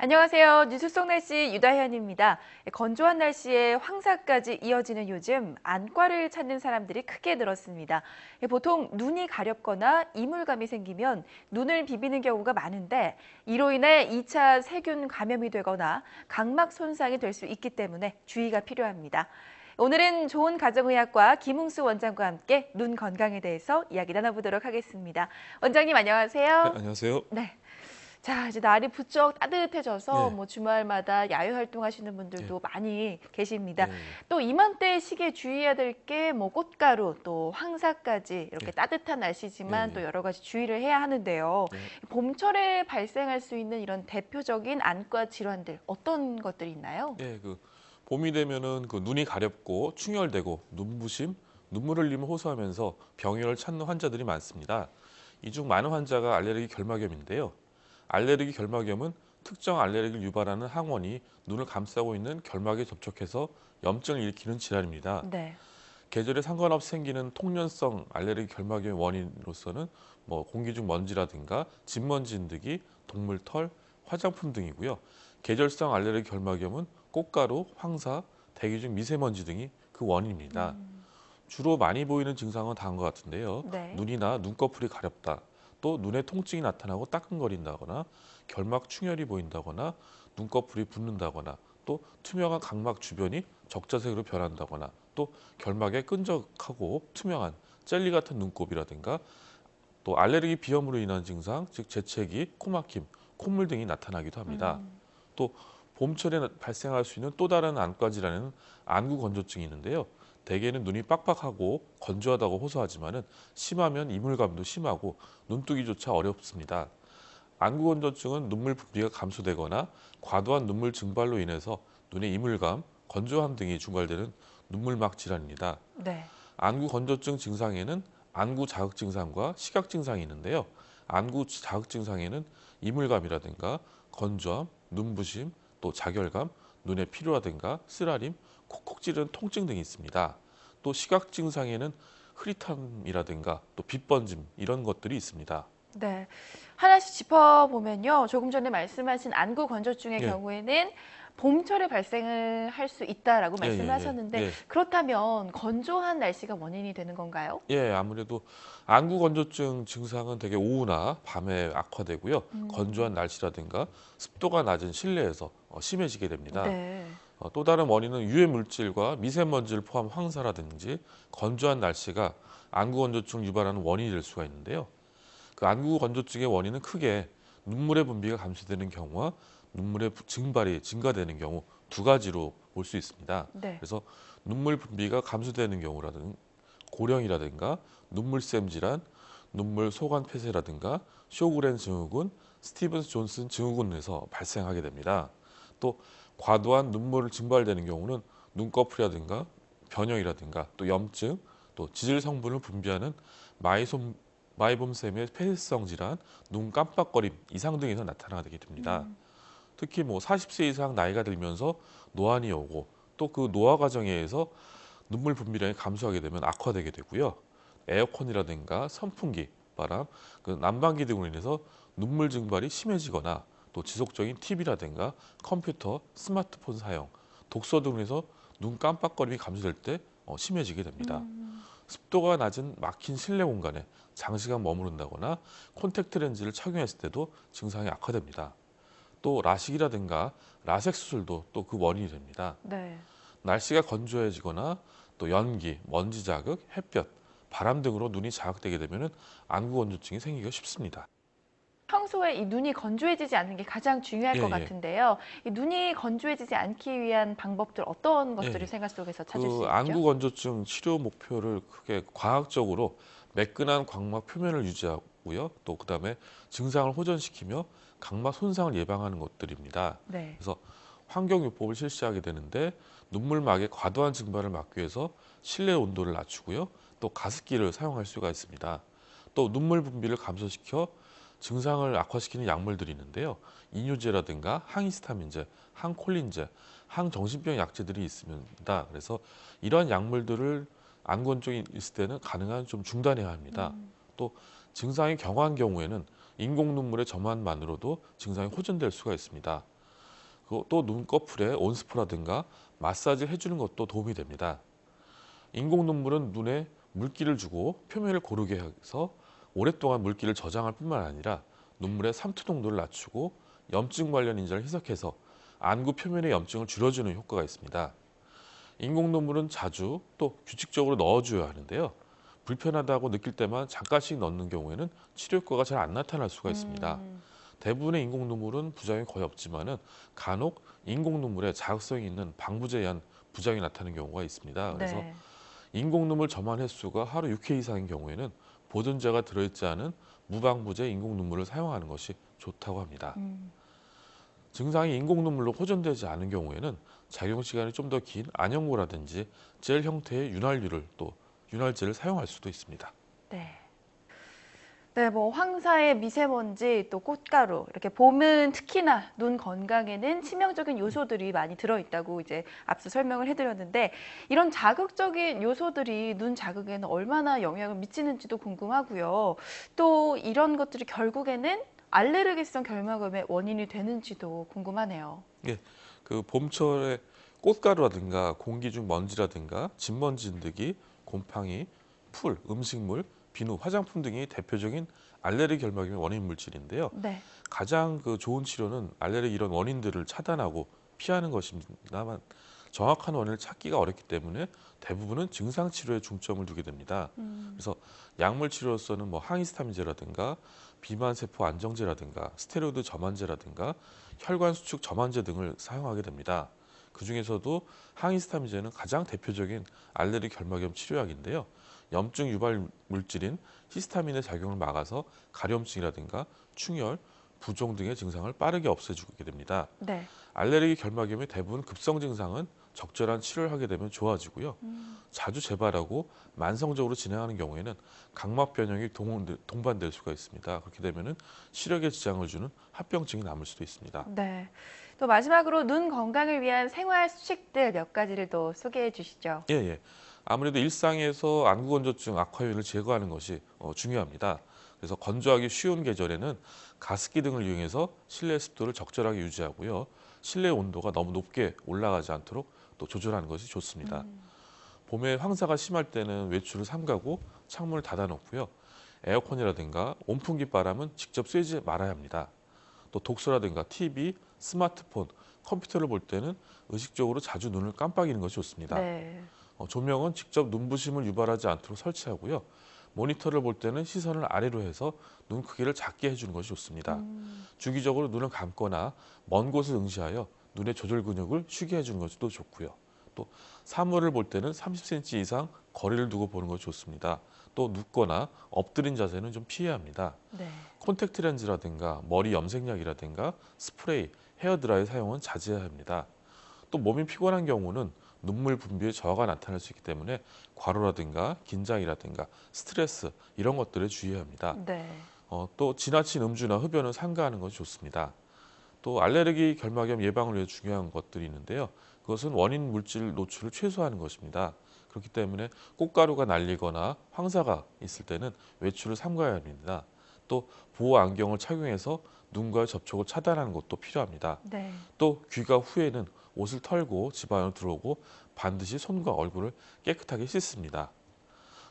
안녕하세요. 뉴스 속 날씨 유다현입니다. 건조한 날씨에 황사까지 이어지는 요즘 안과를 찾는 사람들이 크게 늘었습니다. 보통 눈이 가렵거나 이물감이 생기면 눈을 비비는 경우가 많은데 이로 인해 2차 세균 감염이 되거나 각막 손상이 될 수 있기 때문에 주의가 필요합니다. 오늘은 좋은 가정의학과 김웅수 원장과 함께 눈 건강에 대해서 이야기 나눠보도록 하겠습니다. 원장님 안녕하세요. 네, 안녕하세요. 네. 자, 이제 날이 부쩍 따뜻해져서 네. 뭐 주말마다 야외 활동하시는 분들도 많이 계십니다. 네. 또 이맘때 시기에 주의해야 될 게 뭐 꽃가루 또 황사까지 이렇게 네. 따뜻한 날씨지만 네, 또 네. 여러 가지 주의를 해야 하는데요. 네. 봄철에 발생할 수 있는 이런 대표적인 안과 질환들 어떤 것들이 있나요? 네, 그 봄이 되면은 그 눈이 가렵고 충혈되고 눈부심, 눈물 흘림을 호소하면서 병원을 찾는 환자들이 많습니다. 이 중 많은 환자가 알레르기 결막염인데요. 알레르기 결막염은 특정 알레르기를 유발하는 항원이 눈을 감싸고 있는 결막에 접촉해서 염증을 일으키는 질환입니다. 네. 계절에 상관없이 생기는 통년성 알레르기 결막염의 원인으로서는 뭐 공기 중 먼지라든가 진먼지 진드기, 동물 털, 화장품 등이고요. 계절성 알레르기 결막염은 꽃가루, 황사, 대기 중 미세먼지 등이 그 원인입니다. 주로 많이 보이는 증상은 다음과 같은데요. 네. 눈이나 눈꺼풀이 가렵다. 또 눈에 통증이 나타나고 따끔거린다거나 결막 충혈이 보인다거나 눈꺼풀이 붓는다거나 또 투명한 각막 주변이 적자색으로 변한다거나 또 결막에 끈적하고 투명한 젤리 같은 눈곱이라든가 또 알레르기 비염으로 인한 증상 즉 재채기, 코막힘, 콧물 등이 나타나기도 합니다. 음. 또 봄철에 나- 발생할 수 있는 또 다른 안과 질환은 안구 건조증이 있는데요. 대개는 눈이 빡빡하고 건조하다고 호소하지만은 심하면 이물감도 심하고 눈뜨기조차 어렵습니다. 안구 건조증은 눈물 분비가 감소되거나 과도한 눈물 증발로 인해서 눈의 이물감, 건조함 등이 중발되는 눈물막 질환입니다. 네. 안구 건조증 증상에는 안구 자극 증상과 시각 증상이 있는데요. 안구 자극 증상에는 이물감이라든가 건조함, 눈부심, 또 자결감, 눈의 피로라든가 쓰라림, 콕콕 찌르는 통증 등이 있습니다. 또 시각 증상에는 흐릿함이라든가 또 빛번짐 이런 것들이 있습니다. 네. 하나씩 짚어보면요. 조금 전에 말씀하신 안구 건조증의 예. 경우에는 봄철에 발생을 할 수 있다라고 예, 예, 말씀을 예. 하셨는데 예. 그렇다면 건조한 날씨가 원인이 되는 건가요? 예, 아무래도 안구 건조증 증상은 되게 오후나 밤에 악화되고요. 음. 건조한 날씨라든가 습도가 낮은 실내에서 어, 심해지게 됩니다. 네. 어, 또 다른 원인은 유해 물질과 미세먼지를 포함 황사라든지 건조한 날씨가 안구 건조증 유발하는 원인이 될 수가 있는데요. 그 안구 건조증의 원인은 크게 눈물의 분비가 감소되는 경우와 눈물의 부- 증발이 증가되는 경우 두 가지로 볼 수 있습니다. 네. 그래서 눈물 분비가 감소되는 경우라든 고령이라든가 눈물샘 질환, 눈물 소관 폐쇄라든가 쇼그렌 증후군, 스티븐스 존슨 증후군에서 발생하게 됩니다. 또 과도한 눈물을 증발되는 경우는 눈꺼풀이라든가 변형이라든가 또 염증, 또 지질 성분을 분비하는 마이솜 마이봄샘의 폐쇄성 질환, 눈 깜빡거림 이상 등에서 나타나게 됩니다. 음. 특히 뭐 40세 이상 나이가 들면서 노안이 오고 또 그 노화 과정에 의해서 눈물 분비량이 감소하게 되면 악화되게 되고요. 에어컨이라든가 선풍기, 바람, 그 난방기 등으로 인해서 눈물 증발이 심해지거나 또 지속적인 TV라든가 컴퓨터, 스마트폰 사용, 독서 해서 눈 깜빡거림이 감소될 때 어, 심해지게 됩니다. 음. 습도가 낮은 막힌 실내 공간에 장시간 머무른다거나 콘택트 렌즈를 착용했을 때도 증상이 악화됩니다. 또 라식이라든가 라섹 수술도 또 그 원인이 됩니다. 네. 날씨가 건조해지거나 또 연기, 먼지 자극, 햇볕, 바람 등으로 눈이 자극되게 되면 안구 건조증이 생기기가 쉽습니다. 평소에 이 눈이 건조해지지 않는 게 가장 중요할 예, 것 예. 같은데요. 이 눈이 건조해지지 않기 위한 방법들 어떤 것들을 예. 생활 속에서 찾을 수그 있죠? 안구 건조증 치료 목표를 크게 과학적으로 매끈한 각막 표면을 유지하고요. 또 그다음에 증상을 호전시키며 각막 손상을 예방하는 것들입니다. 네. 그래서 환경요법을 실시하게 되는데 눈물막의 과도한 증발을 막기 위해서 실내 온도를 낮추고요. 또 가습기를 사용할 수가 있습니다. 또 눈물 분비를 감소시켜 증상을 악화시키는 약물들이 있는데요. 이뇨제라든가 항히스타민제, 항콜린제, 항정신병 약제들이 있습니다. 그래서 이러한 약물들을 안건 쪽에 있을 때는 가능한 좀 중단해야 합니다. 음. 또 증상이 경화한 경우에는 인공 눈물의 점화만으로도 증상이 호전될 수가 있습니다. 또 눈꺼풀에 온스프라든가 마사지를 해주는 것도 도움이 됩니다. 인공 눈물은 눈에 물기를 주고 표면을 고르게 해서 오랫동안 물기를 저장할 뿐만 아니라 눈물의 삼투 농도를 낮추고 염증 관련 인자를 희석해서 안구 표면의 염증을 줄여주는 효과가 있습니다. 인공 눈물은 자주 또 규칙적으로 넣어줘야 하는데요. 불편하다고 느낄 때만 잠깐씩 넣는 경우에는 치료 효과가 잘 안 나타날 수가 있습니다. 음, 대부분의 인공 눈물은 부작용이 거의 없지만은 간혹 인공 눈물에 자극성이 있는 방부제에 의한 부작용이 나타나는 경우가 있습니다. 그래서 네. 인공 눈물 점화 횟수가 하루 6회 이상인 경우에는 보존제가 들어있지 않은 무방부제 인공 눈물을 사용하는 것이 좋다고 합니다. 음, 증상이 인공 눈물로 호전되지 않은 경우에는 작용 시간이 좀 더 긴 안형고라든지 젤 형태의 윤활유를 또 윤활제를 사용할 수도 있습니다. 네. 네, 뭐 황사의 미세먼지 또 꽃가루 이렇게 봄은 특히나 눈 건강에는 치명적인 요소들이 많이 들어 있다고 이제 앞서 설명을 해드렸는데 이런 자극적인 요소들이 눈 자극에는 얼마나 영향을 미치는지도 궁금하고요. 또 이런 것들이 결국에는 알레르기성 결막염의 원인이 되는지도 궁금하네요. 그 봄철에 꽃가루라든가 공기 중 먼지라든가 진먼지 진드기, 곰팡이, 풀, 음식물, 비누, 화장품 등이 대표적인 알레르기 결막염의 원인 물질인데요. 네. 가장 그 좋은 치료는 알레르기 이런 원인들을 차단하고 피하는 것입니다만 정확한 원인을 찾기가 어렵기 때문에 대부분은 증상 치료에 중점을 두게 됩니다. 음, 그래서 약물 치료로서는 뭐 항히스타민제라든가 비만 세포 안정제라든가 스테로이드 점환제라든가 혈관 수축 점환제 등을 사용하게 됩니다. 그 중에서도 항히스타민제는 가장 대표적인 알레르기 결막염 치료약인데요. 염증 유발 물질인 히스타민의 작용을 막아서 가려움증이라든가 충혈, 부종 등의 증상을 빠르게 없애주게 됩니다. 네. 알레르기 결막염의 대부분 급성 증상은 적절한 치료를 하게 되면 좋아지고요. 음, 자주 재발하고 만성적으로 진행하는 경우에는 각막 변형이 동- 동반될 수가 있습니다. 그렇게 되면은 시력에 지장을 주는 합병증이 남을 수도 있습니다. 네. 또 마지막으로 눈 건강을 위한 생활 수칙들 몇 가지를 또 소개해 주시죠. 예, 예. 아무래도 일상에서 안구 건조증 악화 요인을 제거하는 것이 어, 중요합니다. 그래서 건조하기 쉬운 계절에는 가습기 등을 이용해서 실내 습도를 적절하게 유지하고요. 실내 온도가 너무 높게 올라가지 않도록 또 조절하는 것이 좋습니다. 음, 봄에 황사가 심할 때는 외출을 삼가고 창문을 닫아놓고요. 에어컨이라든가 온풍기 바람은 직접 쐬지 말아야 합니다. 또 독서라든가 TV, 스마트폰, 컴퓨터를 볼 때는 의식적으로 자주 눈을 깜빡이는 것이 좋습니다. 네. 어, 조명은 직접 눈부심을 유발하지 않도록 설치하고요. 모니터를 볼 때는 시선을 아래로 해서 눈 크기를 작게 해주는 것이 좋습니다. 음, 주기적으로 눈을 감거나 먼 곳을 응시하여 눈의 조절 근육을 쉬게 해주는 것도 좋고요. 또 사물을 볼 때는 30cm 이상 거리를 두고 보는 것이 좋습니다. 또 눕거나 엎드린 자세는 좀 피해야 합니다. 네. 콘택트 렌즈라든가 머리 염색약이라든가 스프레이, 헤어드라이 사용은 자제해야 합니다. 또 몸이 피곤한 경우는 눈물 분비에 저하가 나타날 수 있기 때문에 과로라든가 긴장이라든가 스트레스 이런 것들에 주의해야 합니다. 네. 어, 또 지나친 음주나 흡연은 삼가하는 것이 좋습니다. 또 알레르기 결막염 예방을 위해 중요한 것들이 있는데요. 그것은 원인 물질 노출을 최소화하는 것입니다. 그렇기 때문에 꽃가루가 날리거나 황사가 있을 때는 외출을 삼가야 합니다. 또 보호 안경을 착용해서 눈과의 접촉을 차단하는 것도 필요합니다. 네. 또 귀가 후에는 옷을 털고 집 안으로 들어오고 반드시 손과 얼굴을 깨끗하게 씻습니다.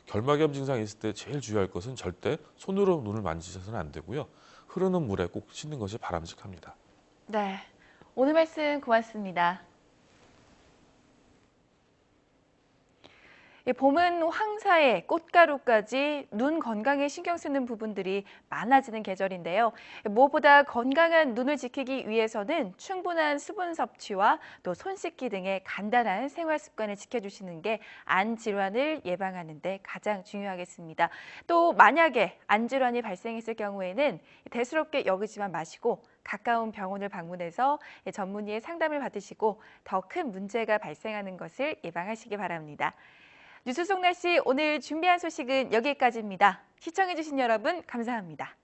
결막염 증상이 있을 때 제일 주의할 것은 절대 손으로 눈을 만지셔서는 안 되고요. 흐르는 물에 꼭 씻는 것이 바람직합니다. 네. 오늘 말씀 고맙습니다. 봄은 황사에 꽃가루까지 눈 건강에 신경 쓰는 부분들이 많아지는 계절인데요. 무엇보다 건강한 눈을 지키기 위해서는 충분한 수분 섭취와 또 손 씻기 등의 간단한 생활 습관을 지켜주시는 게 안 질환을 예방하는 데 가장 중요하겠습니다. 또 만약에 안 질환이 발생했을 경우에는 대수롭게 여기지만 마시고 가까운 병원을 방문해서 전문의의 상담을 받으시고 더 큰 문제가 발생하는 것을 예방하시기 바랍니다. 뉴스 속 날씨 오늘 준비한 소식은 여기까지입니다. 시청해주신 여러분 감사합니다.